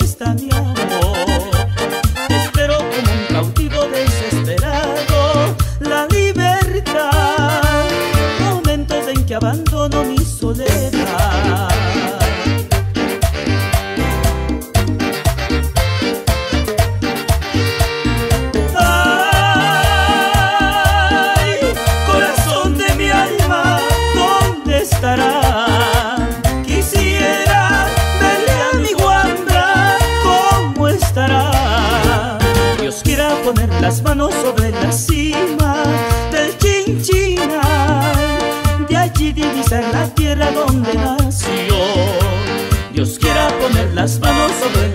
esta diabla. poner las manos sobre la cima del Chinchinal. De allí divisar la tierra donde nació. Dios quiera poner las manos sobre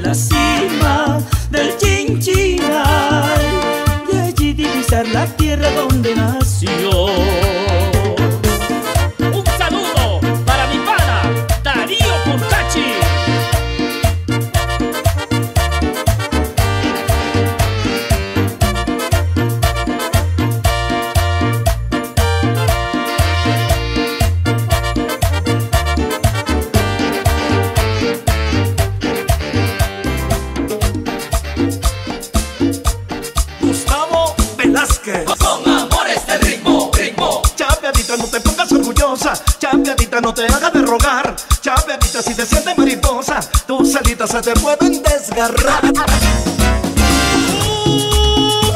¡Garra!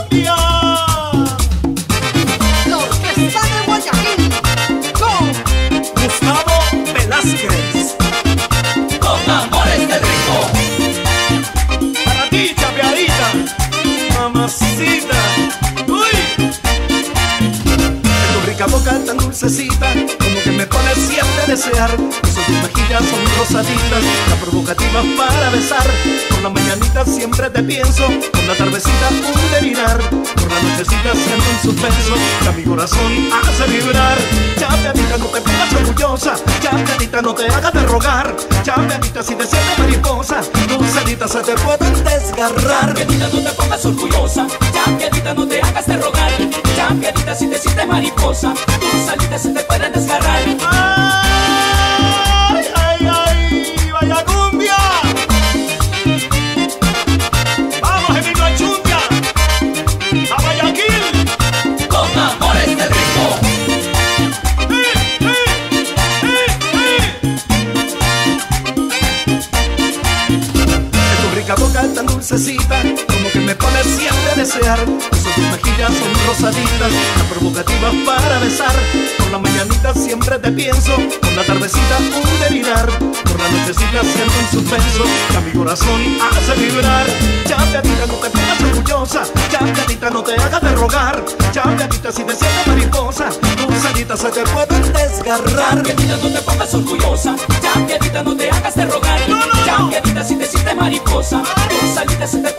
¡Guia! Los que salen guayanín con Gustavo Velázquez. con por este rico! Para ti, chapeadita, mamacita. ¡Uy! En tu rica boca tan dulcecita como que me pone siempre desear son cosas lindas, tan provocativas para besar. Por la mañanita siempre te pienso, por la tardecita un delirar. Por la nochecita siento un suspenso, que a mi corazón hace vibrar. Ya pianita, no te pongas orgullosa, ya pianita, no te hagas de rogar. Ya pianita, si te sientes mariposa, tus alitas se te pueden desgarrar. Ya pianita, no te pongas orgullosa, ya pianita, no te hagas de rogar. Ya pianita, si te sientes mariposa, tus alitas se te pueden desgarrar. necesita Como que me pone siempre a desear. Sus mejillas son rosaditas Tan provocativas para besar. Por la mañanita siempre te pienso Por la tardecita un delirar Por la nochecita siento un suspenso Que a mi corazón hace vibrar. Ya, platita, no te pongas orgullosa Ya, platita, no te hagas de rogar. Ya, platita, si te sientes mariposa Tus alitas se te pueden desgarrar. Ya, platita, no te pongas orgullosa Ya, platita, no te hagas de rogar. No, Ya, platita, si te sientes mariposa Maldita sea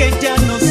que ya no sé.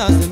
us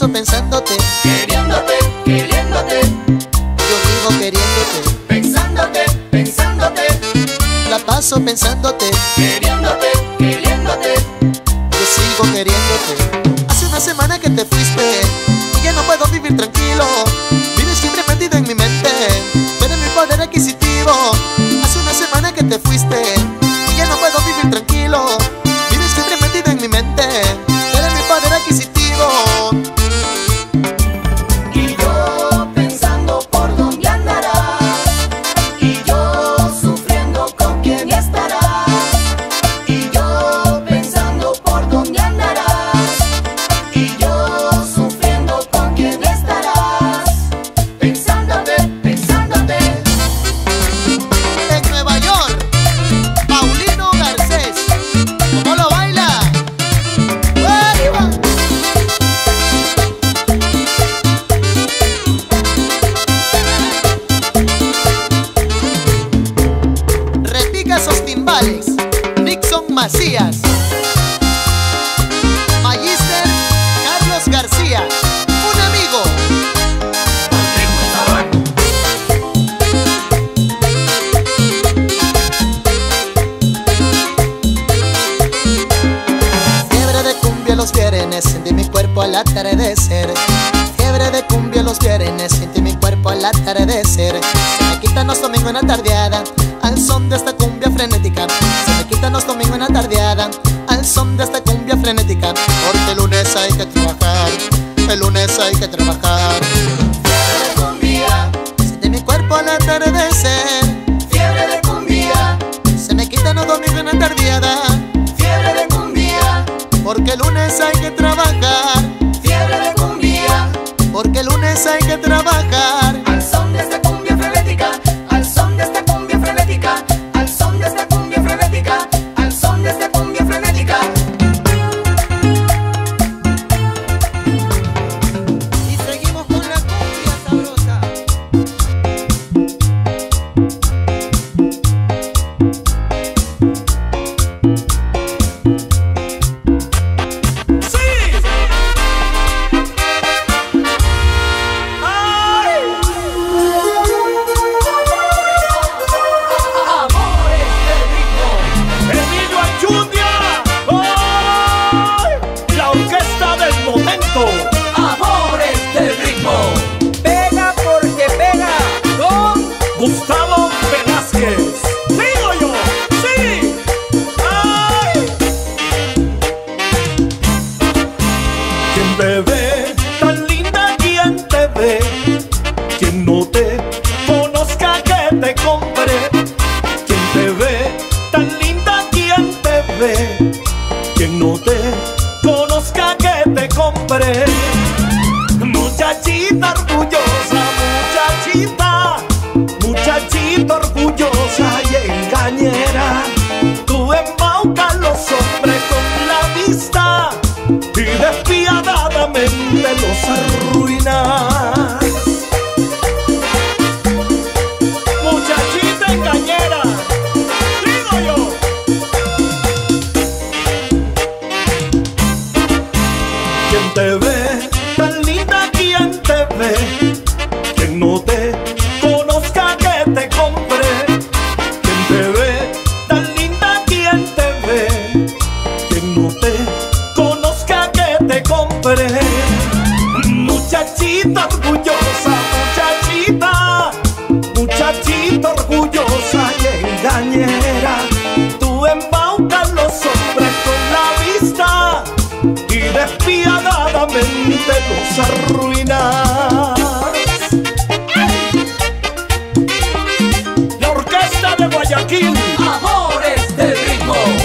paso pensándote, queriéndote, queriéndote. Yo vivo queriéndote, pensándote, pensándote. La paso pensándote, queriéndote, queriéndote. Yo sigo queriéndote. Tienes en ti mi cuerpo al atardecer. Se me quitan los domingos en la tardeada. Al son de esta cumbia frenética. Se me quitan los domingos te ve, tan linda quien te ve. solamente nos arruinas. La orquesta de Guayaquil, amores del ritmo.